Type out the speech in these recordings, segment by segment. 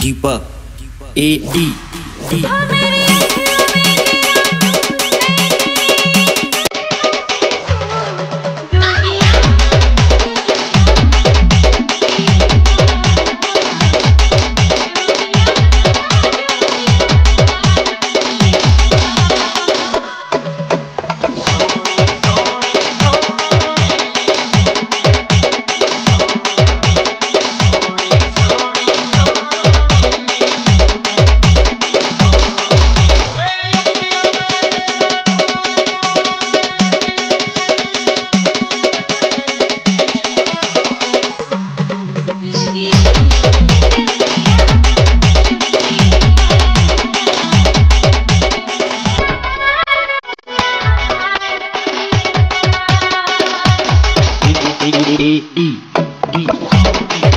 Deepak A D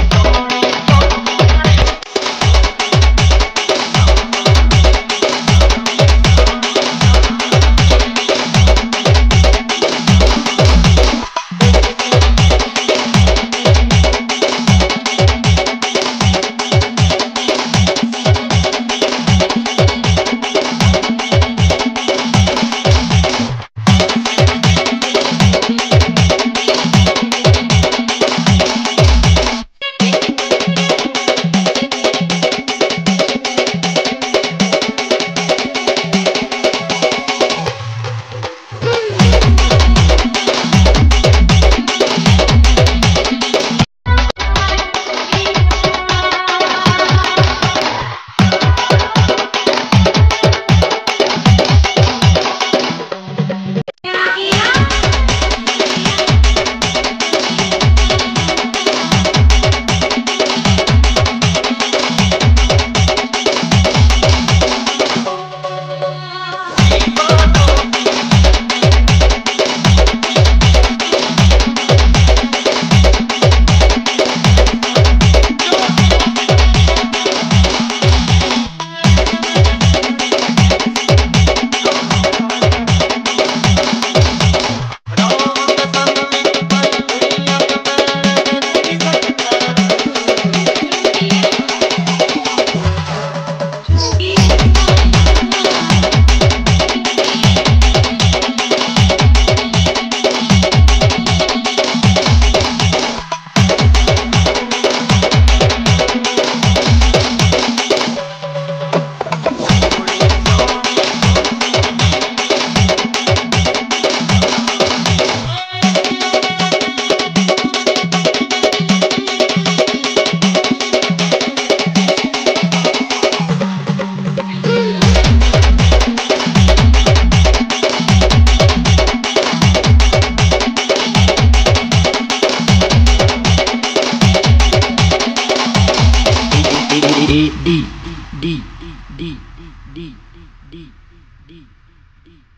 D D D D D D D D D D D